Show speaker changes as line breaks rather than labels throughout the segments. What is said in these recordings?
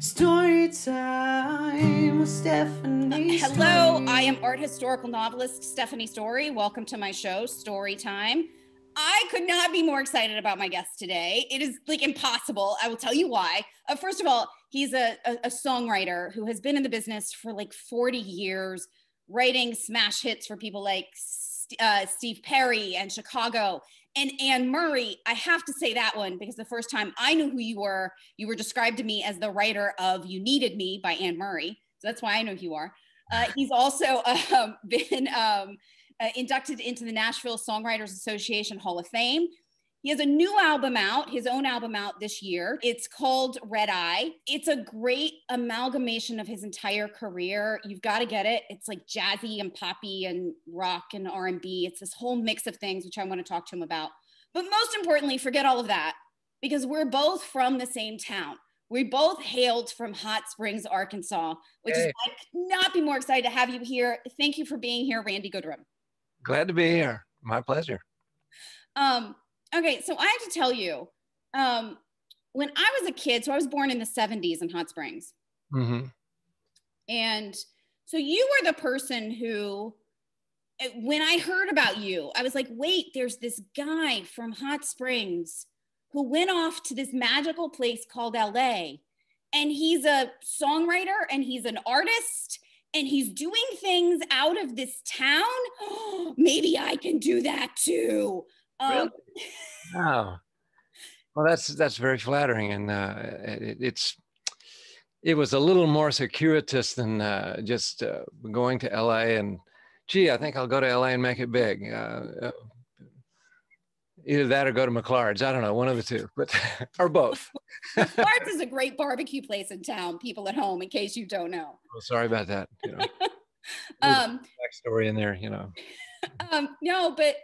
Story time with Stephanie.
Hello, I am art historical novelist Stephanie Storey. Welcome to my show, Story Time. I could not be more excited about my guest today. It is like impossible. I will tell you why. Uh, first of all, he's a, a, a songwriter who has been in the business for like 40 years, writing smash hits for people like uh, Steve Perry and Chicago and Anne Murray. I have to say that one because the first time I knew who you were, you were described to me as the writer of You Needed Me by Anne Murray. So that's why I know who you are. Uh, he's also um, been um, uh, inducted into the Nashville Songwriters Association Hall of Fame. He has a new album out, his own album out this year. It's called Red Eye. It's a great amalgamation of his entire career. You've got to get it. It's like jazzy and poppy and rock and R&B. It's this whole mix of things which I want to talk to him about. But most importantly, forget all of that because we're both from the same town. We both hailed from Hot Springs, Arkansas, which hey. is I could not be more excited to have you here. Thank you for being here, Randy Goodrum.
Glad to be here. My pleasure.
Um, okay, so I have to tell you, um, when I was a kid, so I was born in the 70s in Hot Springs. Mm-hmm. And so you were the person who, eh, when I heard about you, I was like, wait, there's this guy from Hot Springs who went off to this magical place called LA. And he's a songwriter and he's an artist and he's doing things out of this town. maybe I can do that too.
Um, really? Oh, well, that's that's very flattering, and uh, it, it's it was a little more circuitous than uh, just uh, going to LA and, gee, I think I'll go to LA and make it big. Uh, uh, either that or go to McClard's. I don't know, one of the two, but or both.
McClard's is a great barbecue place in town. People at home, in case you don't know.
Well, sorry about that. You know, um, backstory in there, you know.
Um, no, but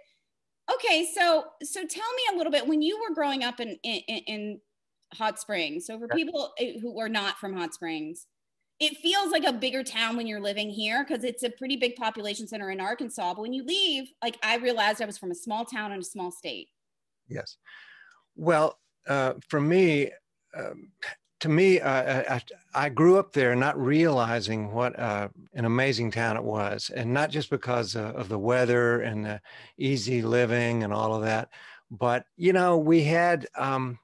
okay. So, so tell me a little bit when you were growing up in in, in Hot Springs. So for people eh, who are not from Hot Springs, it feels like a bigger town when you're living here because it's a pretty big population center in Arkansas. But when you leave, like I realized I was from a small town in a small state.
Yes. Well, uh, for me, um, to me, uh, I, I, grew up there not realizing what uh, an amazing town it was. And not just because of the weather and the easy living and all of that, but, you know, we had, um,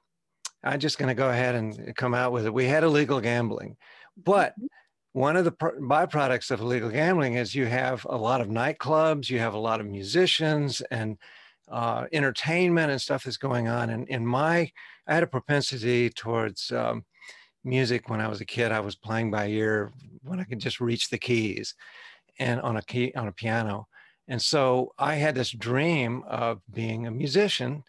I'm just going to go ahead and come out with it. We had illegal gambling. But mm-hmm. one of the byproducts of illegal gambling is you have a lot of nightclubs, you have a lot of musicians and uh, entertainment and stuff that's going on. And in my, I had a propensity towards um, music when I was a kid. I was playing by ear when I could just reach the keys and on a key on a piano. And so I had this dream of being a musician.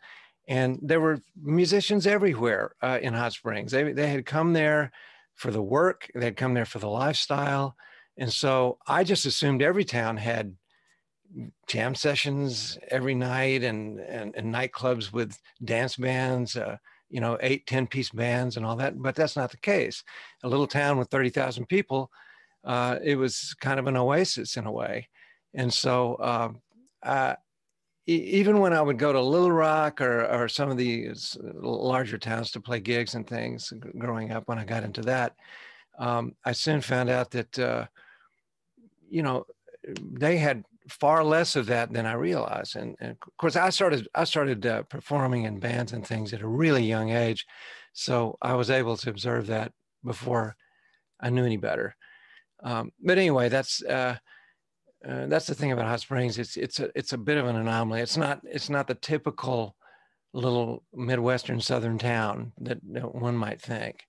And there were musicians everywhere uh, in Hot Springs. They, they had come there for the work, they'd come there for the lifestyle. And so I just assumed every town had jam sessions every night and, and, and nightclubs with dance bands, uh, you know, eight, 10 piece bands and all that. But that's not the case. A little town with 30,000 people, uh, it was kind of an oasis in a way. And so uh, uh, even when I would go to Little Rock or, or some of these larger towns to play gigs and things growing up, when I got into that, um, I soon found out that, uh, you know, they had far less of that than I realized. And, and of course, I started I started uh, performing in bands and things at a really young age, so I was able to observe that before I knew any better. Um, but anyway, that's uh, uh, that's the thing about Hot Springs. It's it's a it's a bit of an anomaly. It's not it's not the typical little midwestern southern town that, that one might think.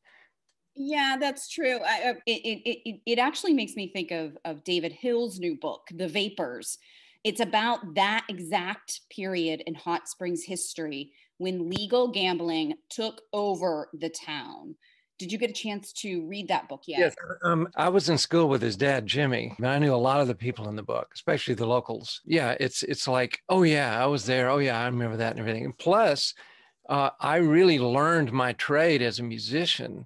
Yeah, that's true. I, uh, it, it, it, it actually makes me think of, of David Hill's new book, The Vapors. It's about that exact period in Hot Springs history when legal gambling took over the town. Did you get a chance to read that book yet?
Yes, um, I was in school with his dad, Jimmy. And I knew a lot of the people in the book, especially the locals. Yeah, it's it's like, oh yeah, I was there. Oh yeah, I remember that and everything. And plus, uh, I really learned my trade as a musician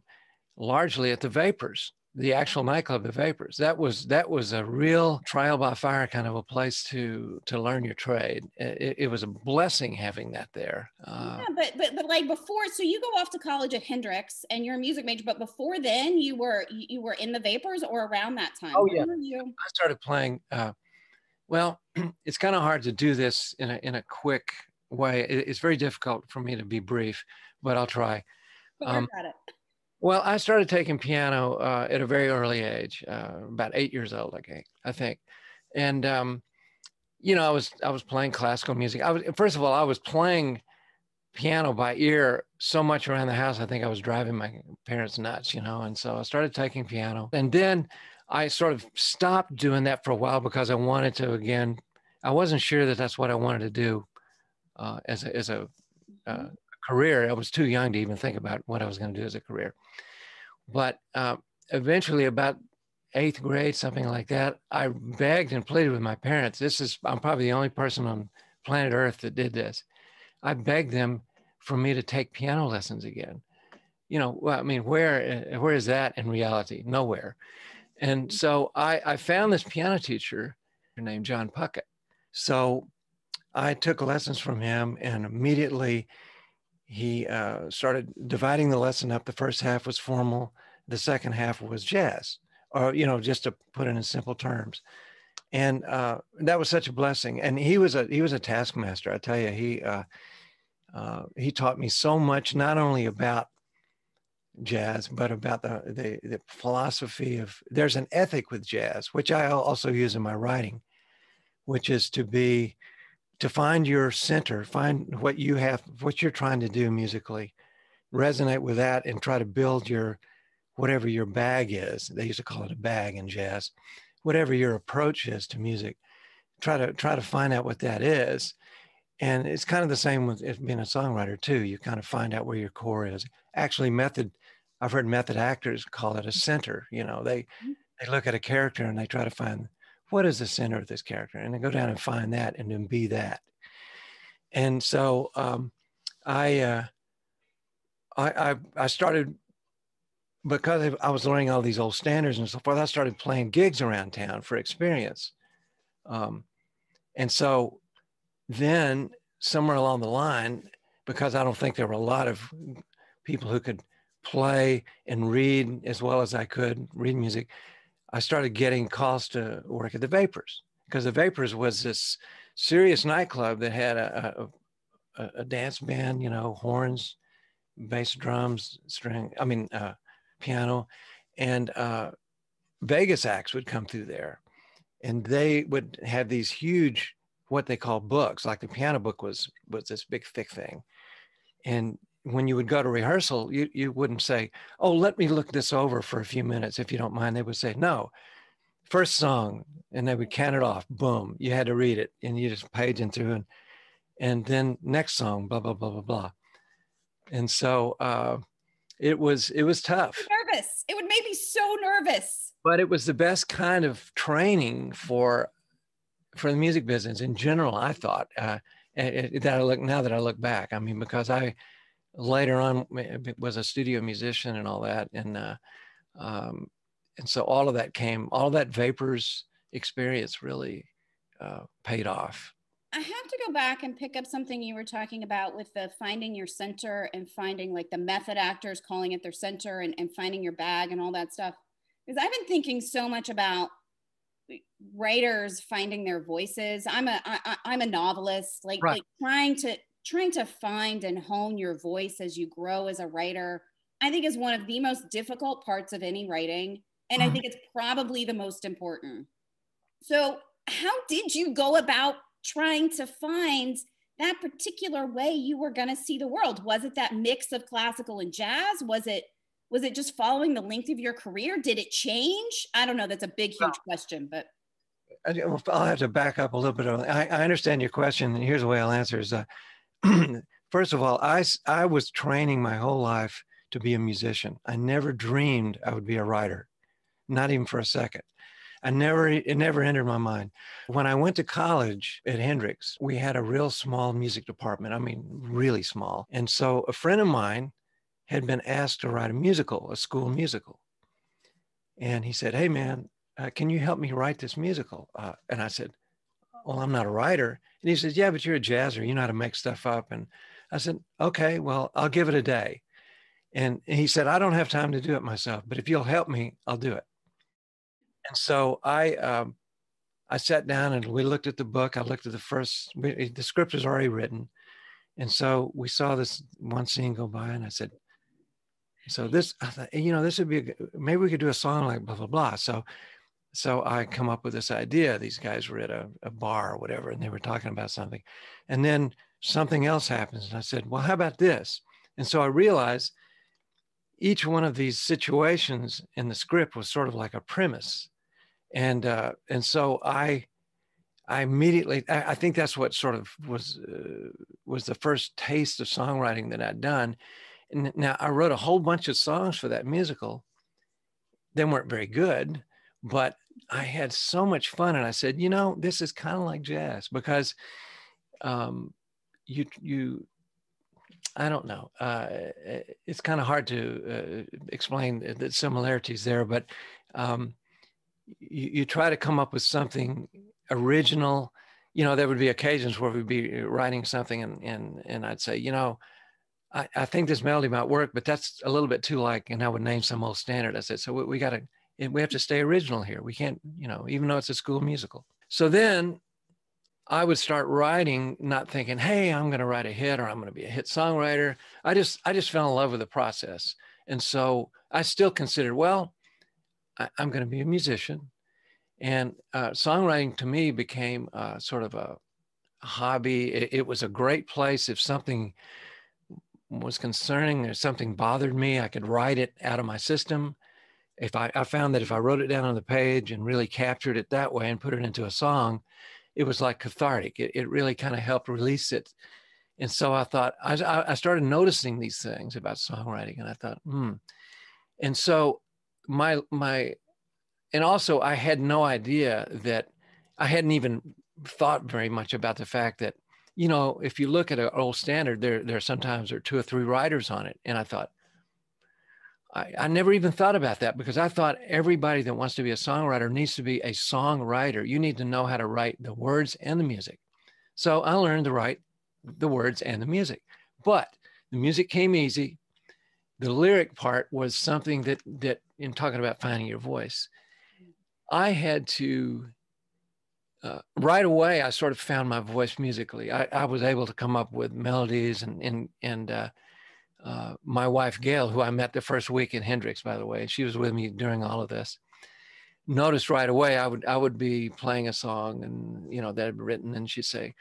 largely at the Vapors. the actual nightclub, the Vapors. That was that was a real trial by fire kind of a place to to learn your trade. It, it was a blessing having that there.
Uh, yeah, but but but like before, so you go off to college at Hendrix and you're a music major, but before then you were you were in the Vapors or around that time.
Oh yeah, I started playing. Uh, well, it's kind of hard to do this in a in a quick way. It, it's very difficult for me to be brief, but I'll try.
Um,
well, I started taking piano uh, at a very early age, uh, about eight years old, I think. I think, and um, you know, I was I was playing classical music. I was first of all, I was playing piano by ear so much around the house. I think I was driving my parents nuts, you know, and so I started taking piano, and then I sort of stopped doing that for a while because I wanted to again. I wasn't sure that that's what I wanted to do uh, as a, as a uh, career. I was too young to even think about what I was going to do as a career. But uh, eventually, about eighth grade, something like that, I begged and pleaded with my parents. This is, I'm probably the only person on planet Earth that did this. I begged them for me to take piano lessons again. You know, well, I mean, where where is that in reality? Nowhere. And so I, I found this piano teacher named John Puckett. So I took lessons from him and immediately he uh, started dividing the lesson up. The first half was formal, the second half was jazz, or you know, just to put it in simple terms. And uh, that was such a blessing. And he was a he was a taskmaster. I tell you, he uh, uh he taught me so much, not only about jazz, but about the, the the philosophy of. There's an ethic with jazz, which I also use in my writing, which is to be to find your center, find what you have, what you're trying to do musically, resonate with that, and try to build your whatever your bag is. They used to call it a bag in jazz. Whatever your approach is to music, try to try to find out what that is. And it's kind of the same with being a songwriter too. You kind of find out where your core is. Actually, method. I've heard method actors call it a center. You know, they mm-hmm. they look at a character and they try to find what is the center of this character? And then go down and find that and then be that. And so um, I, uh, I, I, I started because I was learning all these old standards and so forth. I started playing gigs around town for experience, um, and so then somewhere along the line, because I don't think there were a lot of people who could play and read as well as I could read music. I started getting calls to work at the Vapors because the Vapors was this serious nightclub that had a, a, a dance band, you know, horns, bass, drums, string, I mean, uh, piano, and uh, Vegas acts would come through there. And they would have these huge, what they call books, like the piano book was was this big thick thing, and when you would go to rehearsal, you, you wouldn't say, Oh, let me look this over for a few minutes if you don't mind. They would say, No, first song, and they would count it off. Boom. You had to read it and you just paging through and and then next song, blah, blah, blah, blah, blah. And so uh, it was it was tough.
Nervous. It would make me so nervous.
But it was the best kind of training for for the music business in general, I thought. Uh, that I look now that I look back. I mean, because I later on was a studio musician and all that and uh, um, and so all of that came all that vapors experience really uh, paid off.
I have to go back and pick up something you were talking about with the finding your center and finding like the method actors calling it their center and, and finding your bag and all that stuff. Because i've been thinking so much about writers finding their voices. I'm a I, i'm a novelist like right. like trying to trying to find and hone your voice as you grow as a writer, I think is one of the most difficult parts of any writing. And I mm-hmm. think it's probably the most important. So, how did you go about trying to find that particular way you were going to see the world? Was it that mix of classical and jazz? Was it was it just following the length of your career? Did it change? I don't know. That's a big, huge question, but
I'll have to back up a little bit. I, I understand your question, and here's the way I'll answer: is uh, first of all, I, I was training my whole life to be a musician. I never dreamed I would be a writer, not even for a second. I never, it never entered my mind. When I went to college at Hendrix, we had a real small music department. I mean, really small. And so a friend of mine had been asked to write a musical, a school musical. and he said, "Hey, man, uh, can you help me write this musical?" Uh, and I said, "Well, I'm not a writer." And he says, "Yeah, but you're a jazzer. You know how to make stuff up." And I said, "Okay, well, I'll give it a day." And he said, "I don't have time to do it myself, but if you'll help me, I'll do it." And so I, um, I sat down and we looked at the book. I looked at the first. We, the script was already written, and so we saw this one scene go by, and I said, so this, I thought, you know, this would be, a, maybe we could do a song like blah, blah, blah. So, so I come up with this idea. These guys were at a, a bar or whatever, and they were talking about something. And then something else happens. And I said, well, how about this? And so I realized each one of these situations in the script was sort of like a premise. And, uh, and so I, I immediately, I, I think that's what sort of was, uh, was the first taste of songwriting that I'd done And now I wrote a whole bunch of songs for that musical. They weren't very good, but I had so much fun. And I said, you know, this is kind of like jazz because um, you you I don't know. Uh, it's kind of hard to uh, explain the similarities there, but um, you, you, try to come up with something original. You know, there would be occasions where we'd be writing something, and and and I'd say, you know, I, I think this melody might work, but that's a little bit too like, and I would name some old standard. I said, so we, we got to, we have to stay original here. We can't, you know, even though it's a school musical. So then I would start writing, not thinking, hey, I'm going to write a hit or I'm going to be a hit songwriter. I just, I just fell in love with the process. And so I still considered, well, I, am going to be a musician. And uh, songwriting to me became uh, sort of a, a hobby. It, it, was a great place if something was concerning or something bothered me, I could write it out of my system. If I, I found that if I wrote it down on the page and really captured it that way and put it into a song, it was like cathartic. It, it really kind of helped release it. And so I thought, I, I started noticing these things about songwriting and I thought, hmm. And so my, my, and also I had no idea that I hadn't even thought very much about the fact that you know, if you look at an old standard, there there sometimes are two or three writers on it. And I thought, I, I never even thought about that because I thought everybody that wants to be a songwriter needs to be a songwriter. You need to know how to write the words and the music. So I learned to write the words and the music. But the music came easy. The lyric part was something that that in talking about finding your voice, I had to uh, right away, I sort of found my voice musically. I, I was able to come up with melodies, and and and uh, uh, my wife Gail, who I met the first week in Hendrix, by the way, she was with me during all of this. Noticed right away, I would I would be playing a song, and you know that I'd written, and she'd say,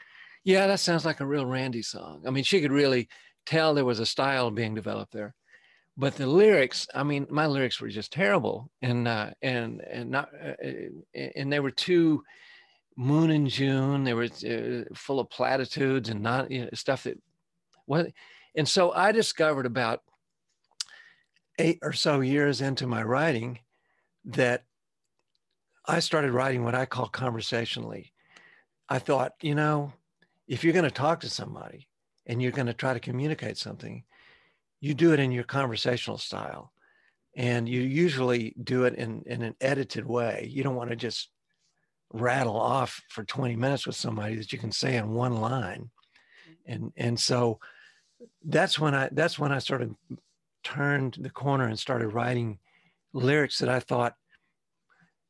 "Yeah, that sounds like a real Randy song." I mean, she could really tell there was a style being developed there. But the lyrics, I mean, my lyrics were just terrible, and uh, and and not, uh, and they were too Moon and June. They were uh, full of platitudes and not you know, stuff that what. And so I discovered about eight or so years into my writing that I started writing what I call conversationally. I thought, you know, if you're going to talk to somebody and you're going to try to communicate something, you do it in your conversational style. And you usually do it in, in an edited way. You don't want to just rattle off for 20 minutes with somebody that you can say in one line and and so that's when i that's when i started turned the corner and started writing lyrics that i thought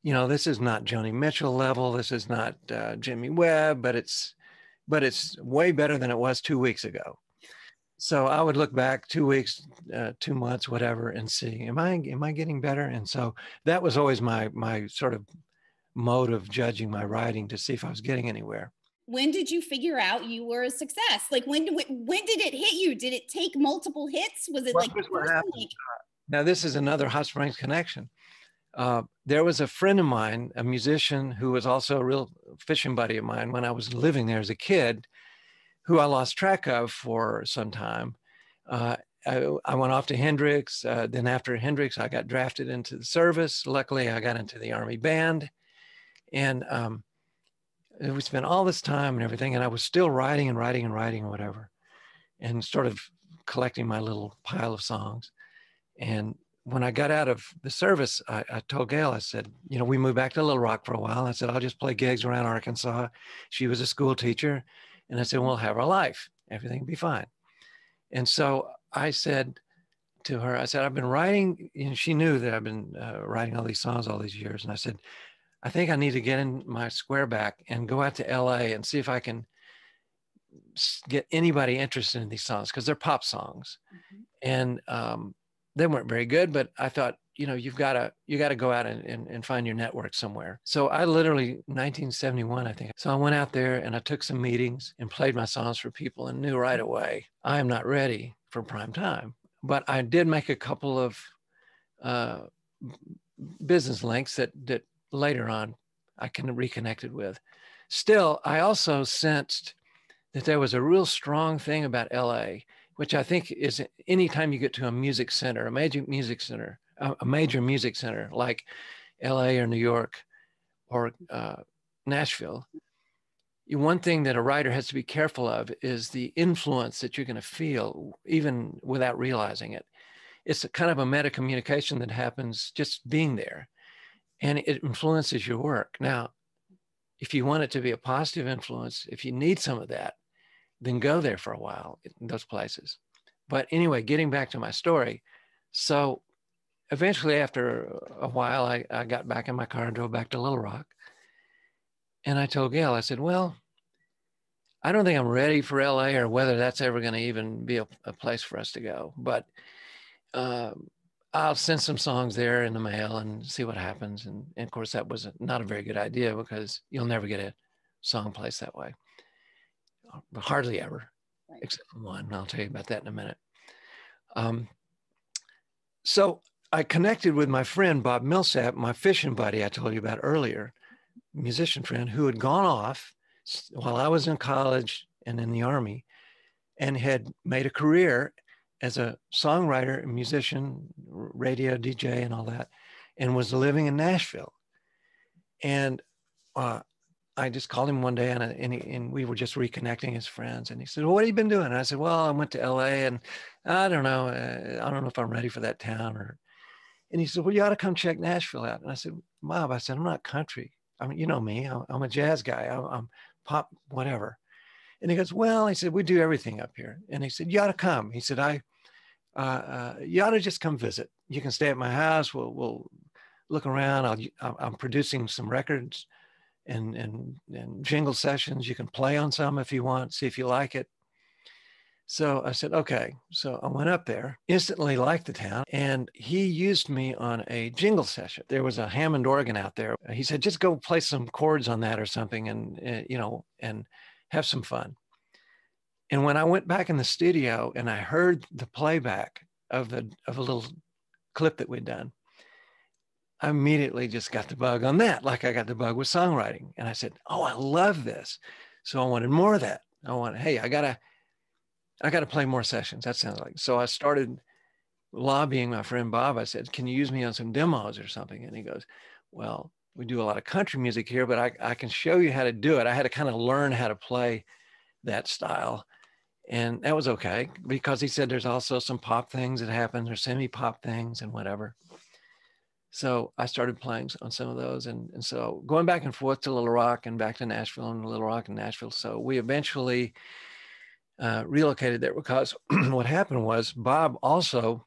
you know this is not joni mitchell level this is not uh, jimmy webb but it's but it's way better than it was two weeks ago so i would look back two weeks uh, two months whatever and see am i am i getting better and so that was always my my sort of mode of judging my writing to see if I was getting anywhere.
When did you figure out you were a success? Like when when did it hit you? Did it take multiple hits? Was it well, like, like
now this is another Hot Springs connection. Uh, there was a friend of mine, a musician who was also a real fishing buddy of mine when I was living there as a kid, who I lost track of for some time. Uh, I, I, went off to Hendrix. Uh, then after Hendrix, I got drafted into the service. Luckily, I got into the Army band. And um, we spent all this time and everything, and I was still writing and writing and writing and whatever, and sort of collecting my little pile of songs. And when I got out of the service, I, I, told Gail, I said, you know, we moved back to Little Rock for a while. I said, I'll just play gigs around Arkansas. She was a school teacher. And I said, we'll have our life. Everything will be fine. And so I said to her, I said, I've been writing, and she knew that I've been uh, writing all these songs all these years. And I said, I think I need to get in my square back and go out to LA and see if I can get anybody interested in these songs because they're pop songs. Mm-hmm. And um, they weren't very good, but I thought, you know, you've got to you got to go out and, and, and find your network somewhere. So I literally 1971, I think. So I went out there and I took some meetings and played my songs for people and knew right away I am not ready for prime time. But I did make a couple of uh, business links that that later on I can reconnected with. Still, I also sensed that there was a real strong thing about LA which I think is anytime you get to a music center, a major music center, a, major music center like LA or New York or uh, Nashville, one thing that a writer has to be careful of is the influence that you're going to feel even without realizing it. It's a kind of a meta communication that happens just being there and it influences your work. Now, if you want it to be a positive influence, if you need some of that, then go there for a while in those places. But anyway, getting back to my story. So eventually, after a while, I, I got back in my car and drove back to Little Rock. And I told Gail, I said, Well, I don't think I'm ready for LA or whether that's ever going to even be a, a, place for us to go. But uh, I'll send some songs there in the mail and see what happens. And, and, of course, that was not a very good idea because you'll never get a song placed that way hardly ever, right. except for one. I'll tell you about that in a minute. Um, so I connected with my friend Bob Millsap, my fishing buddy I told you about earlier, musician friend who had gone off while I was in college and in the army and had made a career as a songwriter, musician, radio DJ, and all that, and was living in Nashville. And uh, I just called him one day and, and, he, and, we were just reconnecting as friends. And he said, well, what have you been doing? And I said, well, I went to LA and I don't know. Uh, I don't know if I'm ready for that town or, and he said, well, you ought to come check Nashville out. And I said, Bob, I said, I'm not country. I mean, you know me, I'm, I'm a jazz guy. I'm, I'm, pop, whatever. And he goes, well, he said, we do everything up here. And he said, you ought to come. He said, I, uh, uh, you ought to just come visit. You can stay at my house. We'll, we'll look around. I'll, I'm producing some records and, and, and jingle sessions. You can play on some if you want, see if you like it. So I said, okay. So I went up there, instantly liked the town, and he used me on a jingle session. There was a Hammond organ out there. He said, just go play some chords on that or something and, uh, you know, and have some fun. And when I went back in the studio and I heard the playback of the of a little clip that we'd done, I immediately just got the bug on that, like I got the bug with songwriting. And I said, Oh, I love this. So I wanted more of that. I wanted, hey, I gotta, I gotta play more sessions. That sounds like so I started lobbying my friend Bob. I said, Can you use me on some demos or something? And he goes, Well, we do a lot of country music here, but I, I can show you how to do it. I had to kind of learn how to play that style. And that was okay because he said there's also some pop things that happen, there's semi pop things and whatever. So I started playing on some of those. And, and so going back and forth to Little Rock and back to Nashville and Little Rock and Nashville. So we eventually uh, relocated there because what happened was Bob also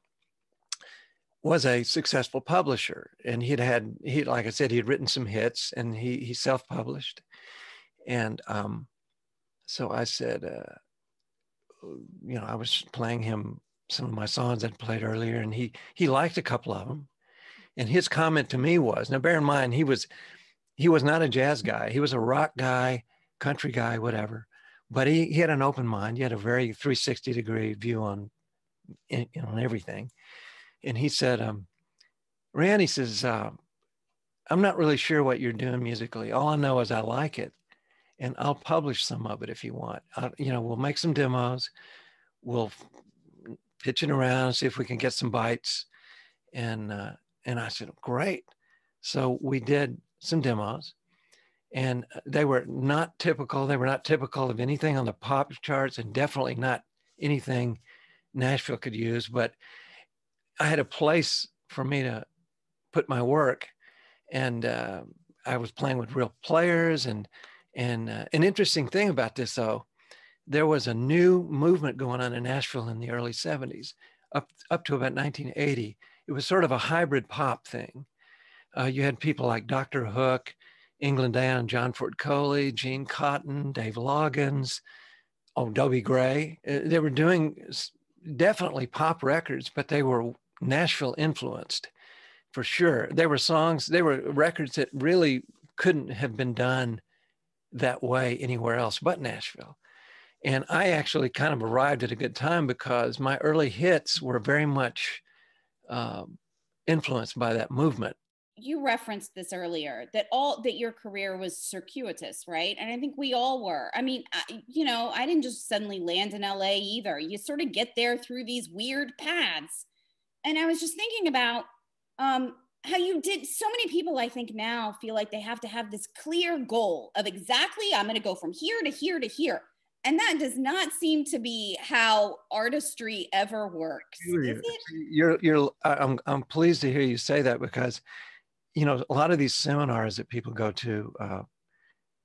was a successful publisher and he'd had, he, like I said, he'd written some hits and he, he self-published. And um, so I said, uh, you know, I was playing him some of my songs I'd played earlier and he, he liked a couple of them and his comment to me was, now bear in mind, he was he was not a jazz guy. He was a rock guy, country guy, whatever. But he, he had an open mind. He had a very 360 degree view on on everything. And he said, um, says, uh, I'm not really sure what you're doing musically. All I know is I like it, and I'll publish some of it if you want. I, you know, we'll make some demos. We'll pitch it around, see if we can get some bites, and uh, and I said, great. So we did some demos and they were not typical. They were not typical of anything on the pop charts and definitely not anything Nashville could use. But I had a place for me to put my work. And uh, I was playing with real players. And, and uh, an interesting thing about this, though, there was a new movement going on in Nashville in the early 70s, up, up to about 1980. It was sort of a hybrid pop thing. Uh, you had people like Dr. Hook, England Dan, John Ford Coley, Gene Cotton, Dave Loggins, oh, Dobie Gray. Uh, they were doing definitely pop records, but they were Nashville influenced for sure. They were songs, they were records that really couldn't have been done that way anywhere else but Nashville. And I actually kind of arrived at a good time because my early hits were very much um, influenced by that movement.
You referenced this earlier that all that your career was circuitous, right? And I think we all were. I mean, I, you know, I didn't just suddenly land in LA either. You sort of get there through these weird paths. And I was just thinking about um, how you did so many people i think now feel like they have to have this clear goal of exactly i'm going to go from here to here to here. And that does not seem to be how artistry ever works
you're you're i'm i'm pleased to hear you say that because you know a lot of these seminars that people go to uh,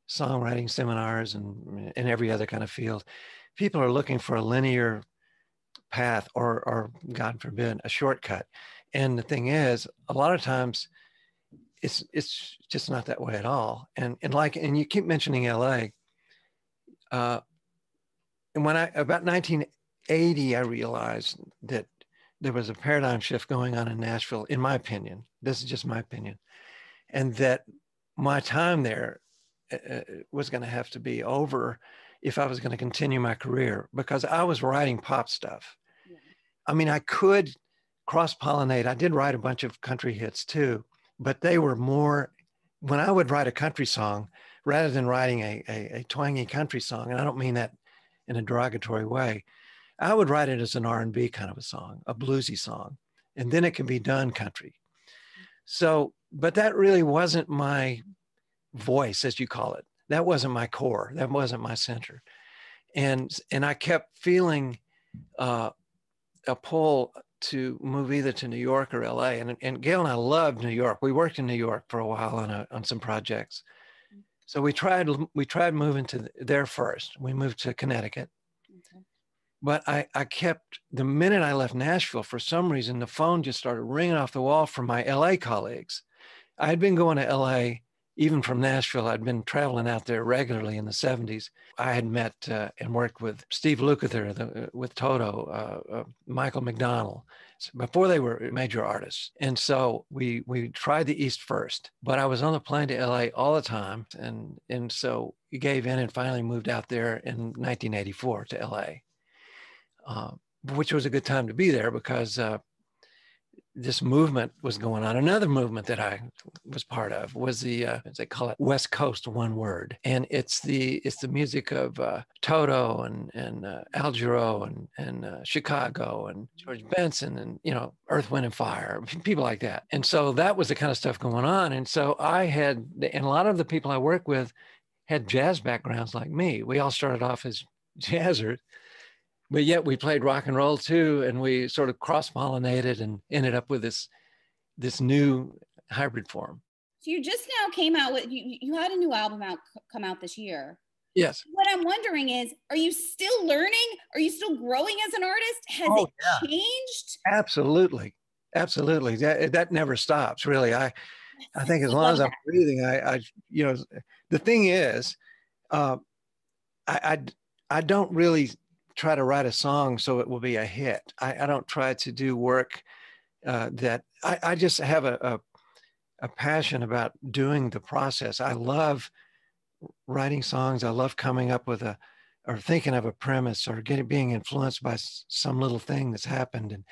songwriting seminars and in every other kind of field people are looking for a linear path or or god forbid a shortcut and the thing is, a lot of times it's it's just not that way at all. And and like and you keep mentioning LA. Uh, and when I about 1980, I realized that there was a paradigm shift going on in Nashville, in my opinion. This is just my opinion, and that my time there uh, uh was going to have to be over if I was going to continue my career because I was writing pop stuff. Yeah. I mean, I could cross pollinate. I did write a bunch of country hits too, but they were more when I would write a country song rather than writing a, a, a twangy country song, and I don't mean that in a derogatory way. I would write it as an R&B kind of a song, a bluesy song, and then it can be done country. So, but that really wasn't my voice, as you call it. That wasn't my core. That wasn't my center. And and I kept feeling uh, a pull to move either to New York or LA. And, and Gail and I loved New York. We worked in New York for a while on, a, on some projects. Mm. So we tried we tried moving to there first. We moved to Connecticut. Okay. But I, I kept the minute I left Nashville, for some reason, the phone just started ringing off the wall from my LA colleagues. I had been going to LA even from Nashville, I'd been traveling out there regularly in the 70s. I had met uh, and worked with Steve Lukather, the, uh, with Toto, uh, uh, Michael McDonald, before they were major artists. And so we we tried the East first, but I was on the plane to LA all the time. And, and so we gave in and finally moved out there in 1984 to LA, uh, which was a good time to be there because uh, this movement was going on. Another movement that I was part of was the, uh, they call it, West Coast One Word, and it's the it's the music of uh, Toto and and uh, Al Jarreau and and uh, Chicago and George Benson and you know Earth, Wind and Fire, people like that. And so that was the kind of stuff going on. And so I had, and a lot of the people I work with had jazz backgrounds like me. We all started off as jazzers but yet we played rock and roll too, and we sort of cross pollinated and ended up with this this new hybrid form.
So you just now came out with you, you had a new album out come out this year.
Yes.
What I'm wondering is, are you still learning? Are you still growing as an artist? Has oh, it yeah. changed?
Absolutely, absolutely. That that never stops. Really, I I think as long as I'm breathing, I, I you know, the thing is, uh, I, I I don't really try to write a song so it will be a hit. I, I don't try to do work uh, that I, I, just have a, a, a passion about doing the process. I love writing songs. I love coming up with a or thinking of a premise or getting being influenced by some little thing that's happened and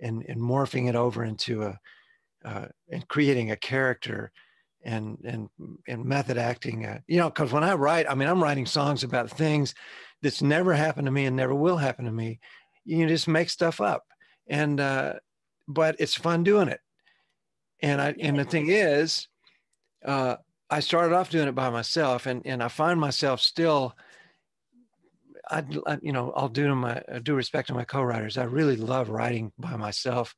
and, and morphing it over into a uh, and creating a character and and and method acting. Uh, you know, because when I write, I mean, I'm writing songs about things that's never happened to me and never will happen to me. You just make stuff up, and uh, but it's fun doing it. And I and the thing is, uh, I started off doing it by myself, and and I find myself still. I, I you know I'll do to my due respect to my co-writers. I really love writing by myself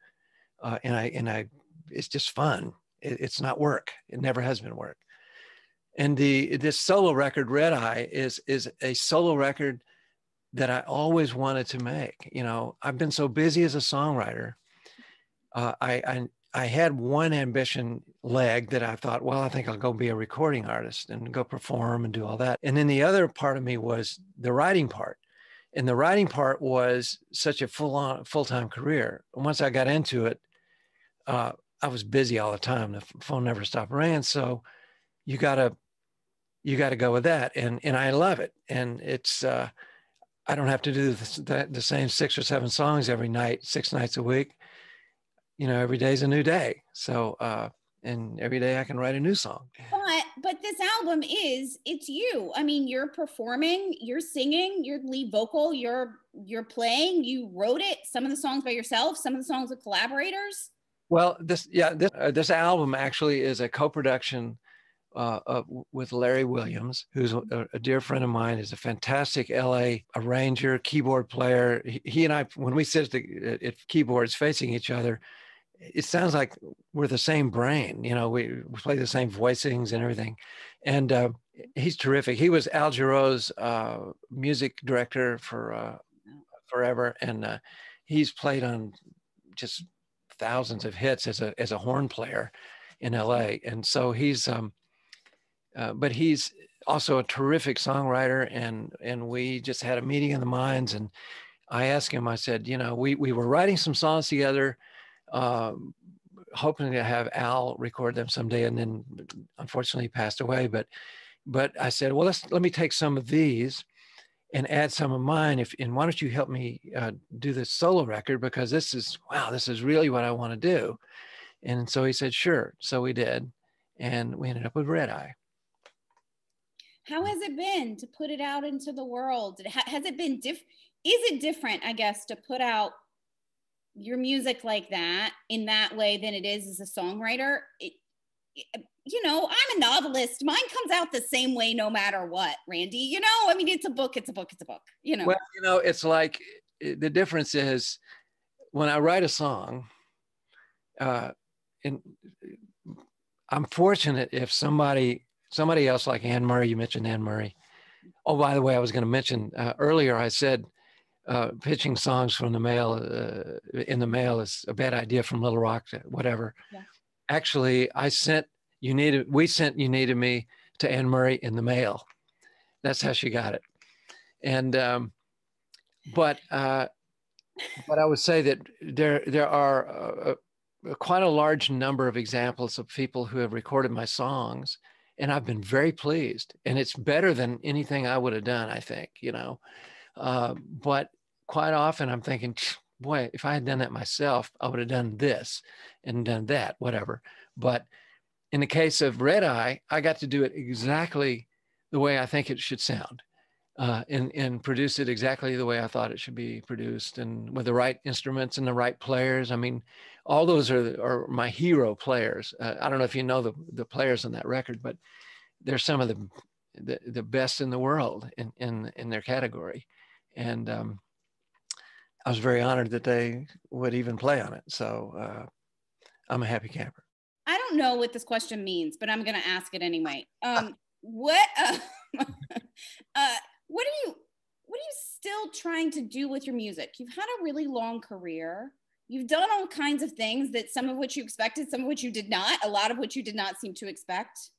uh, and I and I it's just fun. It, it's not work. It never has been work. And the this solo record, Red Eye, is is a solo record that I always wanted to make. You know, I've been so busy as a songwriter. Uh, I, I I had one ambition leg that I thought, well, I think I'll go be a recording artist and go perform and do all that. And then the other part of me was the writing part. And the writing part was such a full on full time career. And once I got into it, uh, I was busy all the time. The phone never stopped ringing. So you gotta you gotta go with that. And and I love it. And it's uh, I don't have to do the, the same six or seven songs every night, six nights a week you know, every day's a new day. So, uh, and every day I can write a new song.
But but this album is it's you. I mean, you're performing, you're singing, you're lead vocal, you're you're playing. You wrote it. Some of the songs by yourself, some of the songs with collaborators.
Well, this yeah this uh, this album actually is a co-production uh, with Larry Williams, who's a, a, dear friend of mine, is a fantastic LA arranger, keyboard player. He, he and I, when we sit at, the, at keyboards facing each other, it sounds like we're the same brain. You know, we, we play the same voicings and everything. And uh, he's terrific. He was Al Jarreau's uh, music director for uh, forever, and uh, he's played on just thousands of hits as a as a horn player in LA. And so he's, um, uh, but he's also a terrific songwriter. And and we just had a meeting in the minds, and I asked him. I said, you know, we we were writing some songs together um, hoping to have Al record them someday, and then unfortunately passed away. But but I said, well, let's let me take some of these and add some of mine. If and why don't you help me uh, do this solo record because this is wow, this is really what I want to do. And so he said, sure. So we did, and we ended up with Red Eye.
How has it been to put it out into the world? Has it been diff? Is it different, I guess, to put out your music like that in that way than it is as a songwriter it, you know i'm a novelist mine comes out the same way no matter what randy you know i mean it's a book it's a book it's a book you know
well you know it's like the difference is when i write a song uh and i'm fortunate if somebody somebody else like anne murray you mentioned anne murray oh by the way i was going to mention uh, earlier i said uh, pitching songs from the mail uh, in the mail is a bad idea from Little Rock, to whatever. Yeah. Actually, I sent you needed we sent you needed me to Anne Murray in the mail. That's how she got it. And um, but uh, but I would say that there there are uh, uh, quite a large number of examples of people who have recorded my songs, and I've been very pleased. And it's better than anything I would have done. I think you know. Uh, but quite often I'm thinking, boy, if I had done that myself, I would have done this and done that, whatever. But in the case of Red Eye, I got to do it exactly the way I think it should sound. Uh, and, and produce it exactly the way I thought it should be produced and with the right instruments and the right players. I mean, all those are, are my hero players. Uh, I don't know if you know the, the players on that record, but they're some of the, the, the best in the world in, in, in their category and um, I was very honored that they would even play on it. So uh, I'm a happy camper.
I don't know what this question means, but I'm going to ask it anyway. Um, what uh, uh, what are you what are you still trying to do with your music? You've had a really long career. You've done all kinds of things that some of which you expected, some of which you did not, a lot of which you did not seem to expect.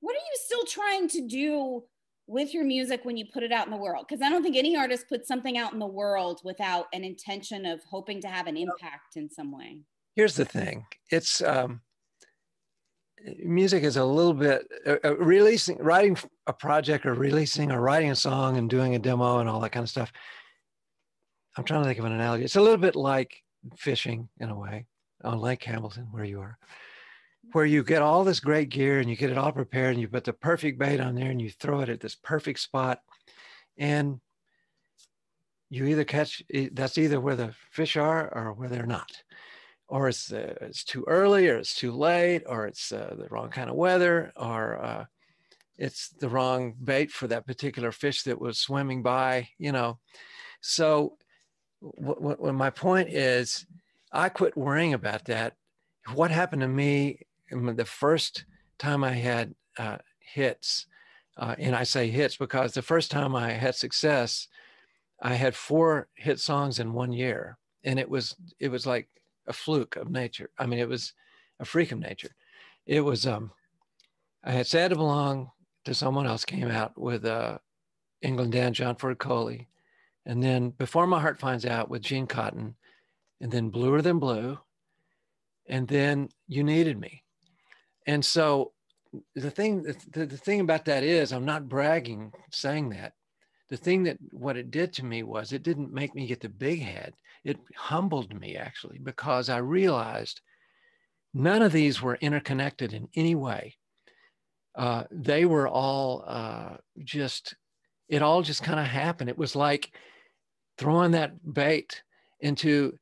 What are you still trying to do with your music when you put it out in the world because i don't think any artist puts something out in the world without an intention of hoping to have an impact in some way.
Here's the thing. It's um, music is a little bit uh, uh, releasing writing a project or releasing or writing a song and doing a demo and all that kind of stuff i'm trying to think of an analogy. It's a little bit like fishing in a way on lake hamilton where you are where you get all this great gear and you get it all prepared and you put the perfect bait on there and you throw it at this perfect spot. And you either catch that's either where the fish are or where they're not. Or it's uh, it's too early or it's too late or it's uh, the wrong kind of weather or uh, it's the wrong bait for that particular fish that was swimming by you know. So what my point is I quit worrying about that. What happened to me the first time I had uh, hits, uh, and I say hits because the first time I had success, I had four hit songs in one year, and it was it was like a fluke of nature. I mean, it was a freak of nature. It was um, I had Sad to Belong to Someone Else came out with uh, England Dan, John Ford Coley, and then Before My Heart Finds Out with Gene Cotton, and then Bluer Than Blue, and then You Needed Me. And so the thing the, the thing about that is I'm not bragging saying that. The thing that what it did to me was it didn't make me get the big head. It humbled me actually because I realized none of these were interconnected in any way. Uh, they were all uh, just it all just kind of happened. It was like throwing that bait into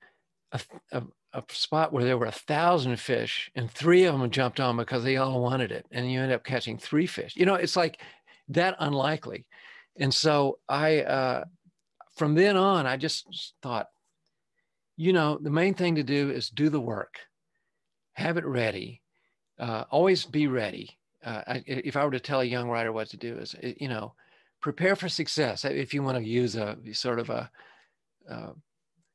a, a, a, spot where there were a thousand fish and three of them jumped on because they all wanted it. And you end up catching three fish. You know, it's like that unlikely. And so I, uh, from then on, I just thought, you know, the main thing to do is do the work, have it ready, uh, always be ready. Uh, I, if I were to tell a young writer what to do, is you know, prepare for success. If you want to use a sort of a uh,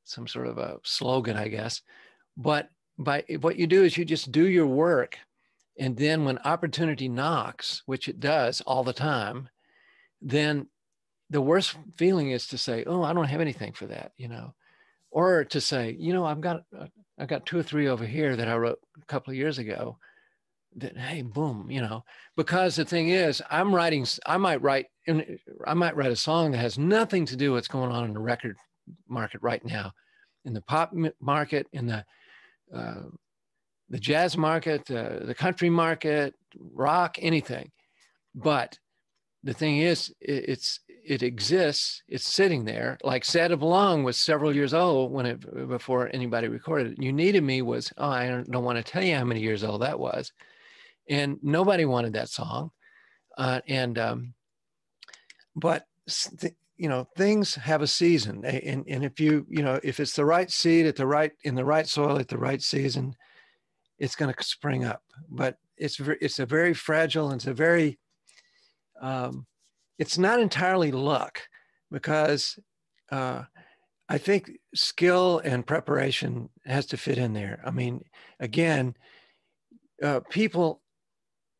some sort of a slogan, I guess. But by what you do is you just do your work, and then when opportunity knocks, which it does all the time, then the worst feeling is to say, "Oh, I don't have anything for that," you know, or to say, "You know, I've got I've got two or three over here that I wrote a couple of years ago." that hey boom you know because the thing is i'm writing i might write i might write a song that has nothing to do with what's going on in the record market right now in the pop market in the uh, the jazz market uh, the country market rock anything. But the thing is it, it's it exists it's sitting there. Like Sad to Belong was several years old when it before anybody recorded it. You needed me was oh i don't, don't want to tell you how many years old that was. And nobody wanted that song. Uh, and um, but you know things have a season, and and if you you know if it's the right seed at the right in the right soil at the right season, it's going to spring up. But it's it's a very fragile and it's a very um, it's not entirely luck because uh, I think skill and preparation has to fit in there. I mean, again, uh, people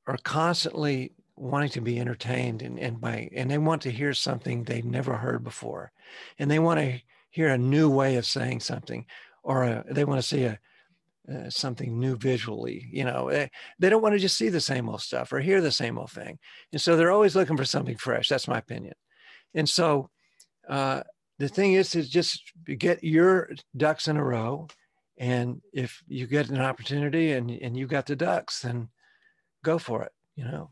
are constantly wanting to be entertained and, and by and they want to hear something they've never heard before. And they want to hear a new way of saying something or a, they want to see a uh, something new visually you know they, they don't want to just see the same old stuff or hear the same old thing. And so they're always looking for something fresh. That's my opinion. And so uh, the thing is to just get your ducks in a row. And if you get an opportunity and, and you got the ducks then go for it, you know.